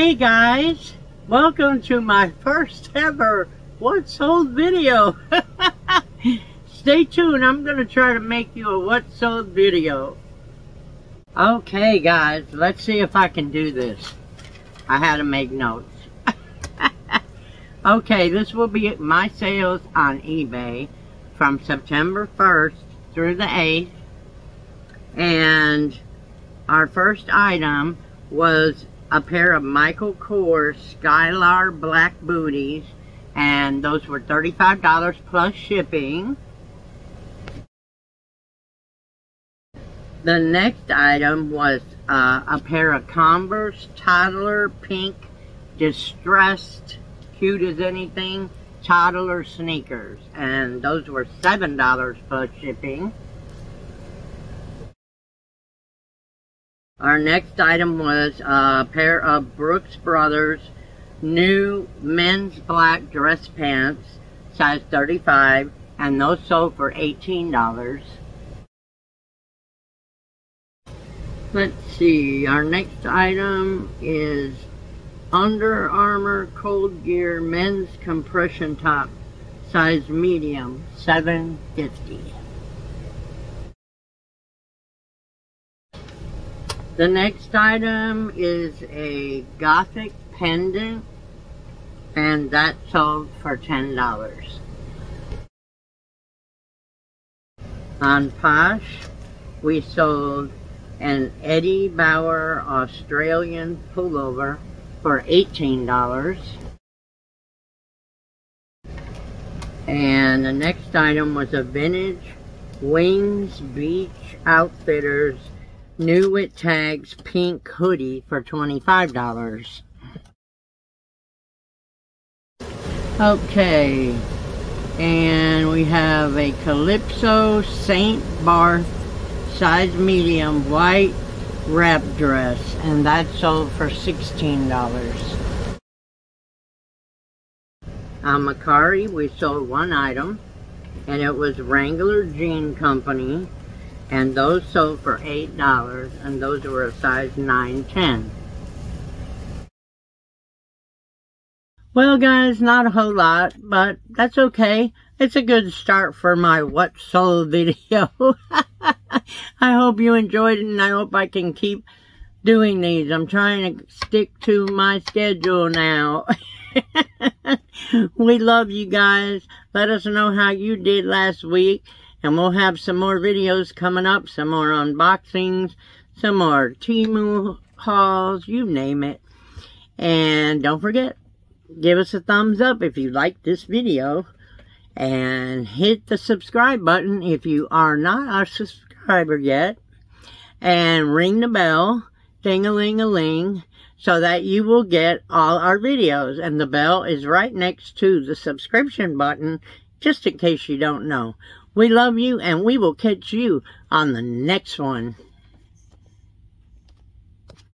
Hey guys, welcome to my first ever What's Sold video. Stay tuned, I'm going to try to make you a What's Sold video. Okay guys, let's see if I can do this. I had to make notes. okay, this will be my sales on eBay from September 1st through the 8th. And our first item was a pair of Michael Kors Skylar black booties and those were $35 plus shipping. The next item was uh, a pair of Converse toddler pink distressed cute as anything toddler sneakers and those were $7 plus shipping. Our next item was a pair of Brooks Brothers new men's black dress pants, size 35, and those sold for $18. Let's see, our next item is Under Armour Cold Gear men's compression top, size medium, 750. The next item is a Gothic pendant and that sold for $10. On Posh, we sold an Eddie Bauer Australian pullover for $18. And the next item was a vintage Wings Beach Outfitters New with tags pink hoodie for $25. Okay, and we have a Calypso St. Barth size medium white wrap dress, and that sold for $16. On Mercari, we sold one item, and it was Wrangler Jean Company and those sold for $8 and those were a size 9-10. Well guys, not a whole lot, but that's okay. It's a good start for my what sold video. I hope you enjoyed it and I hope I can keep doing these. I'm trying to stick to my schedule now. we love you guys. Let us know how you did last week. And we'll have some more videos coming up, some more unboxings, some more Temu hauls, you name it. And don't forget, give us a thumbs up if you like this video. And hit the subscribe button if you are not a subscriber yet. And ring the bell, ding-a-ling-a-ling, so that you will get all our videos. And the bell is right next to the subscription button, just in case you don't know. We love you and we will catch you on the next one.